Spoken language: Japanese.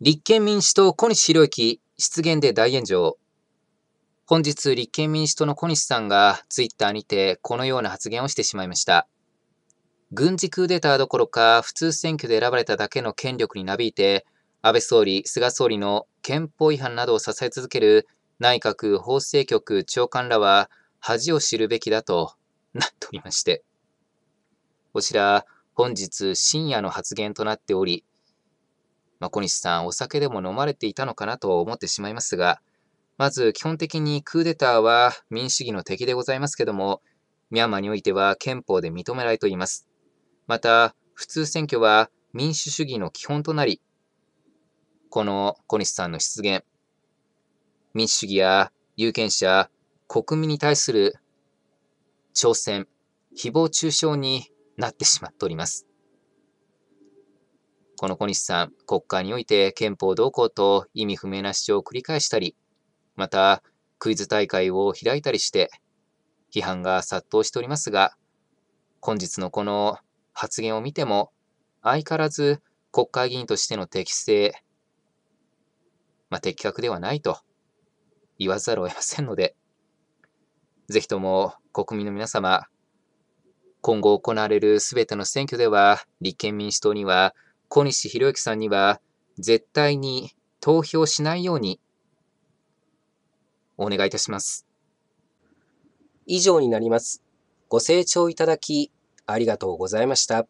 立憲民主党小西博之失言で大炎上。本日、立憲民主党の小西さんがツイッターにてこのような発言をしてしまいました。軍事クーデターどころか普通選挙で選ばれただけの権力になびいて、安倍総理、菅総理の憲法違反などを支え続ける内閣法制局長官らは恥を知るべきだとなっておりまして、こちら、本日深夜の発言となっており、まあ、小西さん、お酒でも飲まれていたのかなと思ってしまいますが、まず基本的にクーデターは民主主義の敵でございますけども、ミャンマーにおいては憲法で認められています。また、普通選挙は民主主義の基本となり、この小西さんの失言、民主主義や有権者、国民に対する挑戦、誹謗中傷になってしまっております。この小西さん、国会において憲法動向と意味不明な主張を繰り返したり、またクイズ大会を開いたりして、批判が殺到しておりますが、本日のこの発言を見ても、相変わらず国会議員としての適正、まあ、的確ではないと言わざるを得ませんので、ぜひとも国民の皆様、今後行われるすべての選挙では、立憲民主党には小西博之さんには絶対に投票しないようにお願いいたします。以上になります。ご清聴いただきありがとうございました。